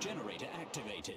Generator activated.